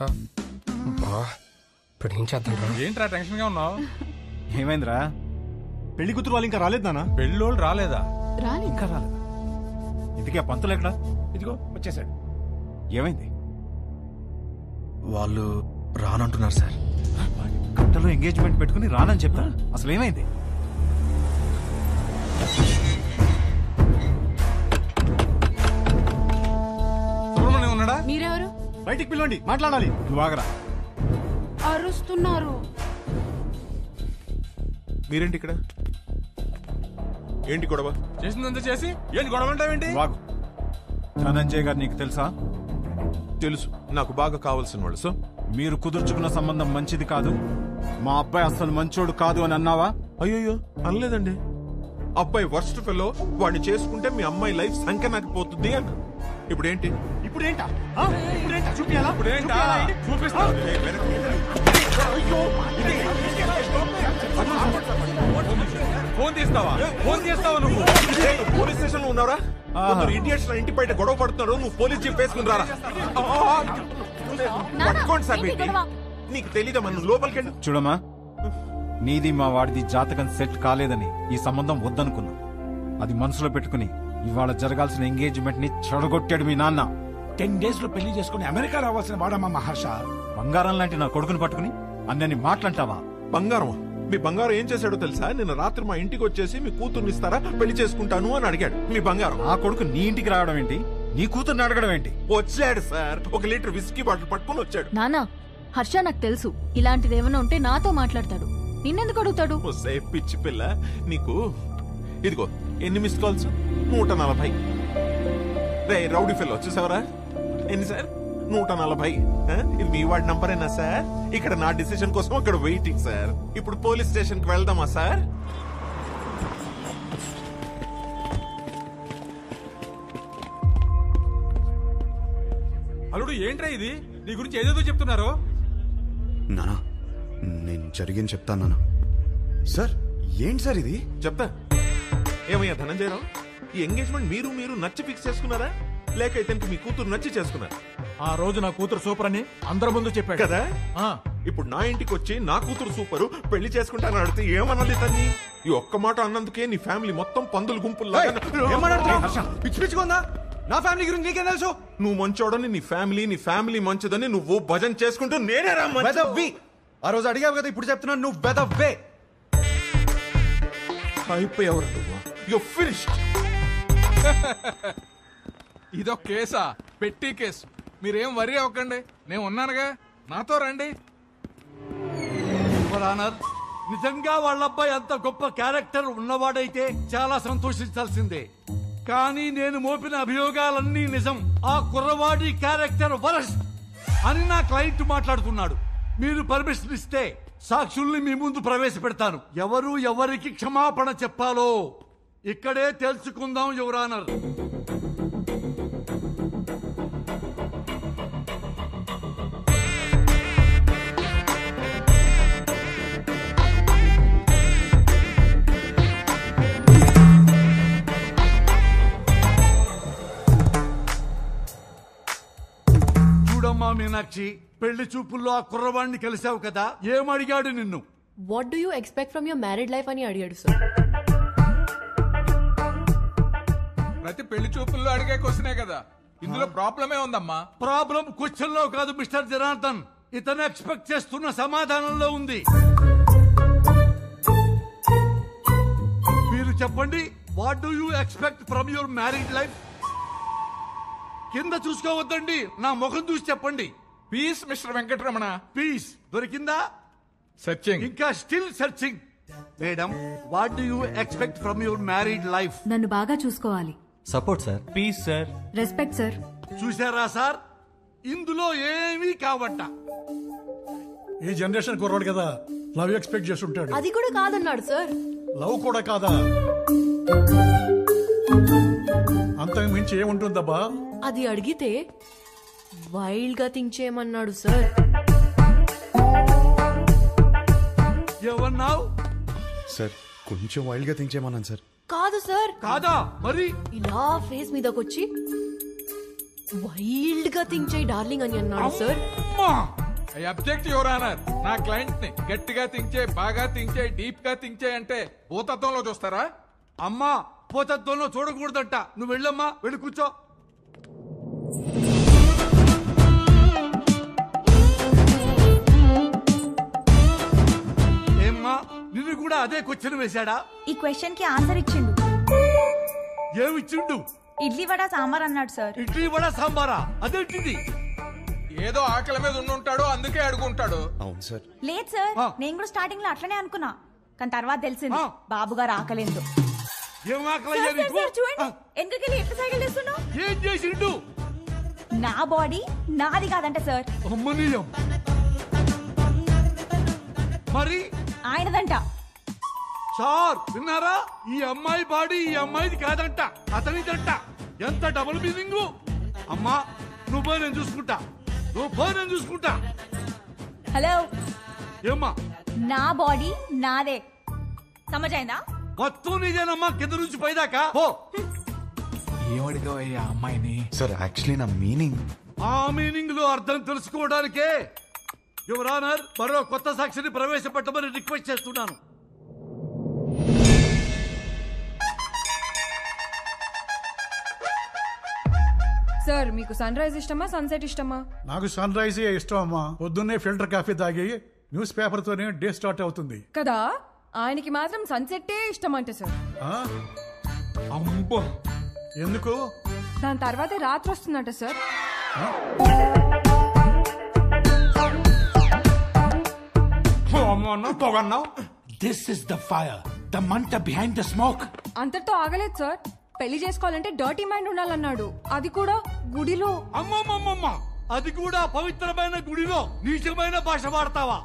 బా ఇప్పుడు ఏం చేద్దాం రా ఏంట్రా టెన్షన్గా ఉన్నావు? ఏమైందిరా? పెళ్ళి కూతురు వాళ్ళు ఇంకా రాలేదు నాన్న పెళ్ళోళ్ళు రాలేదా? రాని ఇంకా రాలేదా? ఇంతకీ ఆ పంతులు ఎక్కడా? ఇదిగో వచ్చేసాడు. ఏమైంది? వాళ్ళు రానంటున్నారు సార్. గంటలో ఎంగేజ్మెంట్ పెట్టుకుని రానని చెప్తా. అసలు ఏమైంది బయటికి పిలవండి మాట్లాడాలి. నువ్వు ఆగరా. అరుస్తున్నారు. మీరేంటి ఇక్కడ? ఏంటి గొడవ? చేసిందంతా చేసి ఏంటి గొడవ అంటావేంటి ధనంజయ్ గారు నీకు తెలుసా? తెలుసు. నాకు బాగా కావాల్సిన వాళ్ళు. సో? మీరు కుదుర్చుకున్న సంబంధం మంచిది కాదు. మా అబ్బాయి అసలు మంచోడు కాదు అని అన్నావా? అయ్యో అనలేదండి. అబ్బాయి వర్స్ట్ ఫెలో వాడిని చేసుకుంటే మీ అమ్మాయి లైఫ్ సంఖ్య నాకు పోతుంది అన్న ఇప్పుడు ఏంటి చూపియాలా చూపిస్తా ఫోన్ తీస్తావా ఫోన్ తీస్తావా నువ్వు పోలీస్ స్టేషన్లో ఉన్నారా నా ఇంటి బయట గొడవ పడుతున్నారు నువ్వు పోలీస్ జీప్ వేసుకుని రారా పట్టుకోండి సార్? నీకు తెలీదమ్మా నువ్వు లోపలికి చూడమ్మా నీది మా వాడిది జాతకం సెట్ కాలేదని ఈ సంబంధం వద్దనుకున్నా అది మనసులో పెట్టుకుని ఇవాళ జరగాల్సిన ఎంగేజ్మెంట్ని చెడగొట్టాడు మీ నాన్న టెన్ డేస్లో పెళ్ళి చేసుకుని అమెరికా రావాల్సిన వాడమ్మా మహర్ష బంగారం లాంటి నా కొడుకుని పట్టుకుని అన్నని మాట్లాంటావా బంగారం మీ బంగారం ఏం చేశాడో తెలుసా? నిన్న రాత్రి మా ఇంటికి వచ్చేసి మీ కూతుర్ని ఇస్తారా? పెళ్ళి చేసుకుంటాను అని అడిగాడు. మీ బంగారం? నా కొడుకు నీ ఇంటికి రావడం ఏంటి? నీ కూతుర్ని అడగడం ఏంటి? వచ్చాడు సార్. ఒక లీటర్ విస్కీ బాటిల్ పట్టుకొని వచ్చాడు. నానా హర్ష నాకు తెలుసు. ఇలాంటిది ఏమైనా ఉంటే నాతో మాట్లాడతాడు. నిన్నెందుకు అడుగుతాడు? వస్తే పిచ్చి పిల్ల. నీకు ఇదిగో ఎన్ని మిస్ కాల్స్? నూట నలభై. రే రౌడీ ఫిల్ వచ్చేసావరా ఎన్ని సార్? నూట నలభై? ఇది మీ వాడి నంబరేనా సార్? ఇక్కడ నా డిసిషన్ కోసం అక్కడ వెయిటింగ్ సార్. ఇప్పుడు పోలీస్ స్టేషన్కి వెళ్దామా సార్? అల్లుడు ఏంట్రా ఇది? నీ గురించి ఏదేదో చెప్తున్నారు. నానా నేను జరిగింది చెప్తాను నానా. సార్ ఏంటి సార్ ఇది? చెప్తా. ఏమయ్యా ధనంజయరావు? ఈ ఎంగేజ్మెంట్ మీరు మీరు నచ్చి ఫిక్స్ చేసుకున్నారా? లేక ఇతనికి మీ కూతురు నచ్చి చేసుకున్నారా. ఆ రోజు నా కూతురు సూపర్ అని అందరి ముందు చెప్పాడు. కదా? ఆ, ఇప్పుడు నా ఇంటికి వచ్చి నా కూతురు సూపరు పెళ్ళి చేసుకుంటానని అడిగితే ఏమన్నది తన్ని? ఈ ఒక్క మాట అన్నందుకే నీ ఫ్యామిలీ మొత్తం పందుల గుంపుల్లో పిచ్చి పిచ్చుకుందా నా ఫ్యామిలీ గురించి నీకేం తెలుసు? నువ్వు మంచోడని నీ ఫ్యామిలీ నీ ఫ్యామిలీ మంచిదని నువ్వు భజన చేసుకుంటూ నేనే రా మంచి- వెదవ్వి! ఆ రోజు అడిగావు కదా ఇప్పుడు చెప్తున్నాను నువ్వు వెదవ్వే! అయిపోయావురా నువ్వు. యు ఫినిష్డ్ ఇదొక కేసా? పెట్టి కేసు. మీరేం వరి అవ్వకండి. నేను ఉన్నానుగా. నాతో రండి. ఆనర్ నిజంగా వాళ్ళ అబ్బాయి అంత గొప్ప క్యారెక్టర్ ఉన్నవాడైతే చాలా సంతోషించాల్సిందే. కానీ నేను మోపిన అభియోగాలన్నీ నిజం. ఆ కుర్రవాడి క్యారెక్టర్ వరస్ అని నా క్లయింట్ మాట్లాడుతున్నాడు. మీరు పర్మిషన్ ఇస్తే సాక్షుల్ని మీ ముందు ప్రవేశపెడతాను. ఎవరు ఎవరికి క్షమాపణ చెప్పాలో ఇక్కడే తెలుసుకుందాం యువరానర్ మీనాక్షి పెళ్ళి చూపుల్లో ఆ కుర్రవాడిని కలిసావు కదా? ఏమడిగాడు నిన్ను? What do you expect from your married life అని అడిగాడు సార్ ప్రతి పెళ్ళి చూపుల్లో అడిగే క్వశ్చనే కదా. ఇందులో ప్రాబ్లమే ఉందమ్మా. ప్రాబ్లం క్వశ్చన్లో కాదు మిస్టర్ జనార్దన్. ఇతను ఎక్స్పెక్ట్ చేస్తున్న సమాధానంలో ఉంది. మీరు చెప్పండి what do you expect from your married life కింద చూసుకోవద్దండి నా ముఖం చూసి చెప్పండి. పీస్ మిస్టర్ వెంకటరమణ పీస్ దొరికిందా? సత్యం ఇంకా still searching madam what do you expect from your married life నన్ను బాగా చూసుకోవాలి. Support sir please sir respect sir చూసారా సార్ ఇందులో ఏమీ కావట్ట. ఈ జనరేషన్ కుర్రాడు కదా లవ్ ఎక్స్పెక్ట్ చేస్తుంటాడు. అది కూడా కాదన్నాడు సార్ లవ్ కూడా కాదా? అంతకు మించి ఏముంటుందబ్బా? అది అడిగితే వైల్డ్గా థింక్ చేయమన్నాడు సార్. ఏమన్నావు? సార్ కొంచెం వైల్డ్గా థింక్ చేయమన్నాను సార్. కాదు సార్. కాదా? మరి? ఇలా ఫేస్ మీదకొచ్చి వైల్డ్గా థింక్ చేయి డార్లింగ్ అని అన్నాడు సార్. అమ్మా! I object your honour. నా క్లయింట్ని గట్టిగా తించే బాగా తించే డీప్గా తించే అంటే భూతత్వంలో చూస్తారా? అమ్మా పోతత్వంలో చూడకూడదంట. నువ్వు వెళ్ళమ్మా వెళ్ళి కూర్చో. కూడా అదే క్వశ్చన్ వేశాడా? ఈ క్వశ్చన్కి ఆన్సర్ ఇచ్చిండు. ఏమిచ్చిండు ఇడ్లీ వడ సాంబార్ అన్నాడు సార్. ఇడ్లీ వడ సాంబారా? అదేంటిది ఏదో ఆకలి మీద ఉండుంటాడు అందుకే అడుగుంటాడు. అవును సార్. లేదు సార్. నేను కూడా స్టార్టింగ్లో అట్లనే అనుకున్నా. కానీ తర్వాత తెలిసింది. బాబు గారు ఆకలేదు. ఏం ఆకలయ్యా నీకు? చూడండి. ఎందుకెళ్ళి ఎట్లా సైకిల్ చేస్తున్నా ఏం చేసిండు? నా బాడీ నాది కాదంట సార్. అమ్మనీయం మరి? ఆయనదంట. సార్ విన్నారా? ఈ అమ్మాయి బాడీ ఈ అమ్మాయిది కాదంట అతనిదంట. ఎంత డబుల్ మీనింగ్ అమ్మా నువ్వు పోయి నేను చూసుకుంటా. నువ్వు పోయి నేను చూసుకుంటా. హలో. ఏమ్మా? నా బాడీ నాదే. సమజైందా? మొత్తం నీదేనమ్మా కింద నుంచి పైదాకా. పో. ఏమడిగావయ్యా అమ్మాయిని? సార్ యాక్చువల్లీ నా మీనింగ్ ఆ మీనింగ్లో అర్థం తెలుసుకోవడానికే. యువరానర్ మరో కొత్త సాక్షిని ప్రవేశపెట్టమని రిక్వెస్ట్ చేస్తున్నాను. సార్ మీకు సన్ రైజ్ ఇష్టమా సన్సెట్ ఇష్టమా? నాకు సన్ రైజ్ ఇష్టం అమ్మా పొద్దున్నే ఫిల్టర్ కాఫీ తాగి న్యూస్ పేపర్ తోనే డే స్టార్ట్ అవుతుంది. కదా? ఆయనకి మాత్రం సన్సెట్టే ఇష్టం అంట సార్. ఆ? అమ్మో ఎందుకు? దాని తర్వాత రాత్రి వస్తుందంట sir. This is the fire the మంట బిహైండ్ ద స్మోక్ అంతటితో ఆగలేదు సార్. పెళ్ళి చేసుకోవాలంటే డర్టీ మైండ్ ఉండాలన్నాడు. అది కూడా గుడిలో. అమ్మమ్మమ్మమ్మ అది కూడా పవిత్రమైన గుడిలో నీచమైన భాష వాడతావా?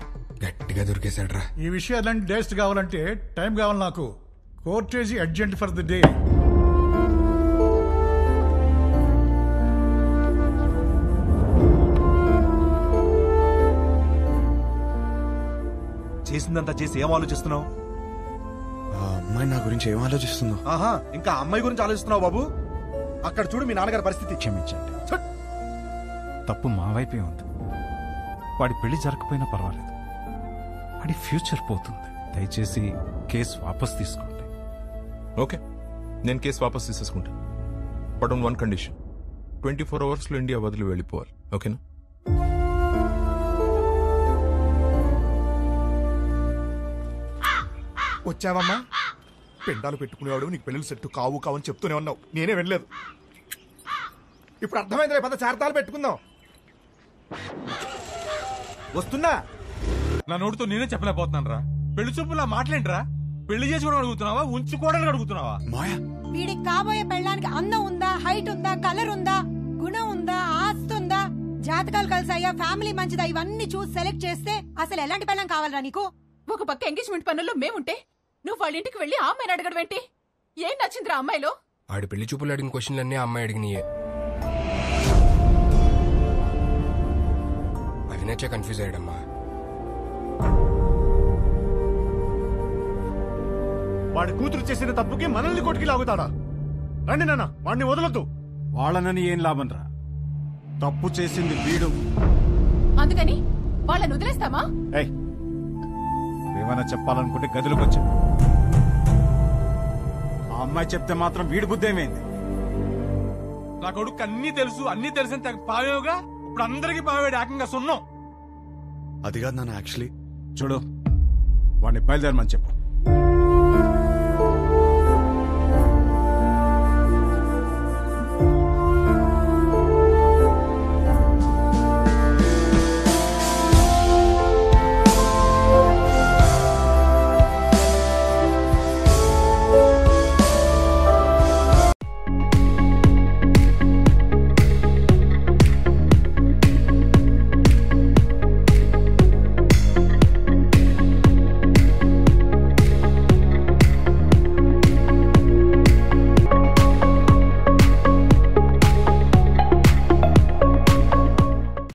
గట్టిగా దొరికేశాడ్రా. ఈ విషయాలన్నీ డేస్ట్ కావాలంటే టైం కావాలి నాకు. కోర్టేజీ అర్జెంట్ ఫర్ ది డే చేసిందంతా చేసి ఏం ఆలోచిస్తున్నావు? ఆ అమ్మాయి నా గురించి ఏం ఆలోచిస్తుందో? ఆహా ఇంకా అమ్మాయి గురించి ఆలోచిస్తున్నావు బాబు? అక్కడ చూడు మీ నాన్నగారి పరిస్థితి. క్షమించండి. తప్పు మా వైపే ఉంది. వాడి పెళ్ళి జరగకపోయినా పర్వాలేదు. వాడి ఫ్యూచర్ పోతుంది. దయచేసి కేసు వాపస్ తీసుకోండి. ఓకే. నేను కేసు వాపస్ తీసేసుకుంటా but on one condition twenty four అవర్స్లో ఇండియా వదిలి వెళ్ళిపోవాలి. ఓకేనా? వచ్చావమ్మా? పిండాలు పెట్టుకునేవాడు నీకు పెళ్ళిళ్ళు సెట్టు కావు కావు అని చెప్తూనే ఉన్నావు. నేనే వెళ్ళలేదు ఇప్పుడు అర్థమైంది పద చార్తాలు పెట్టుకుందాం. వస్తున్నా? నా నోటితో నేనే చెప్పలేకపోతున్నాను రా పెళ్ళి చూపులా మాట్లాడరా పెళ్ళి చేసుకోవడం అడుగుతున్నావా? ఉంచుకోవడానికి అడుగుతున్నావా? మాయా? వీడికి కాబోయే పెళ్ళానికి అందం ఉందా? హైట్ ఉందా? కలర్ ఉందా? గుణం ఉందా? ఆస్తి ఉందా? జాతకాలు కలిసాయా? ఫ్యామిలీ మంచిదా? ఇవన్నీ చూసి సెలెక్ట్ చేస్తే అసలు ఎలాంటి పెళ్ళం కావాలరా నీకు? ఒక పక్క ఎంగేజ్మెంట్ పనుల్లో మేముంటే నువ్వు వాళ్ళ ఇంటికి వెళ్ళి ఆ అమ్మాయిని అడగడం ఏంటి? ఏం నచ్చిందిరా అమ్మాయిలో? ఆడి పెళ్ళి చూపులు అడిగిన క్వశ్చన్లన్నీ ఆ అమ్మాయి అడిగినాయే. అవి నచ్చే కన్ఫ్యూజ్ అయ్యాడమ్మా. వాడి కూతురు చేసిన తప్పుకి మనల్ని కొట్టుకి లాగుతాడా? రండి నాన్న వాడిని వదలొద్దు. వాళ్ళనని ఏం లాభం రా తప్పు చేసింది వీడు. అందుకని వాళ్ళని వదిలేస్తామా? ఏయ్ ఏమైనా చెప్పాలనుకుంటే గదిలోకి వచ్చా. ఆ అమ్మాయి చెప్తే మాత్రం వీడి బుద్ధి ఏమైంది? నా కొడుకు అన్ని తెలుసు అన్ని తెలిసిన తెగ పావేవుగా? ఇప్పుడు అందరికి పావేడు ఏకంగా సున్నం. అది కాదు నాన్న యాక్చువల్లీ చూడు వాడిని బయలుదేరమని చెప్పు.